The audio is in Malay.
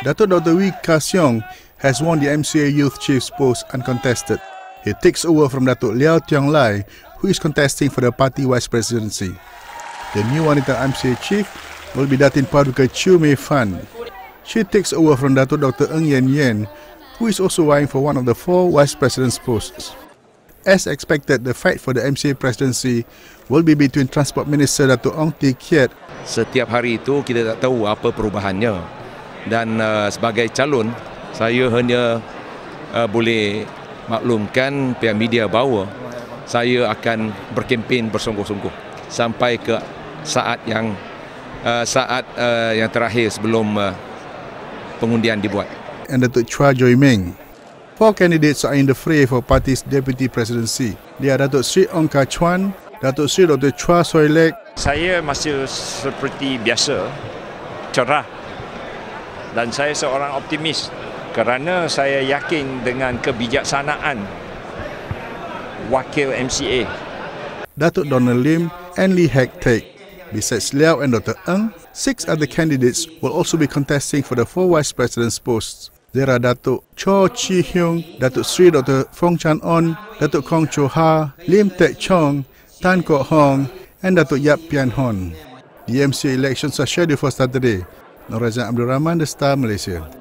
Datuk Dr. Wee Ka Siong has won the MCA Youth Chief's post uncontested. He takes over from Datuk Liao Tiong Lai, who is contesting for the party vice presidency. The new Wanita MCA chief will be Datin Paduka Chu Mei Fan. She takes over from Datuk Dr. Ng Yen Yen, who is also vying for one of the four vice president's posts. As expected, the fight for the MCA presidency will be between Transport Minister Datuk Ong Tee Kiat. Setiap hari itu kita tak tahu apa perubahannya dan uh, sebagai calon saya hanya uh, boleh maklumkan pihak media bahawa saya akan berkempen bersungguh-sungguh sampai ke saat yang uh, saat uh, yang terakhir sebelum uh, pengundian dibuat. and Datuk Chua Joy Meng. Four candidates are in the fray for party's deputy presidency. They are Datuk Sri Ong Ka Chuan, Datuk Sri Dr. Chua Soy Lek, Saya masih seperti biasa, cerah. Dan saya seorang optimis kerana saya yakin dengan kebijaksanaan wakil MCA. Datuk Donald Lim, and Lee Hek Taek. Besides Liao and Dr. Ng, six other candidates will also be contesting for the four vice president's posts. There are Datuk Cho Chi Hyung, Datuk Sri Dr. Fong Chan On, Datuk Kong Cho Ha, Lim Tek Chong, Tan Kok Hong, and Datuk Yap Pian Hon. The MCA elections are scheduled for Saturday. Norazan Abdul Rahman, The Star, Malaysia.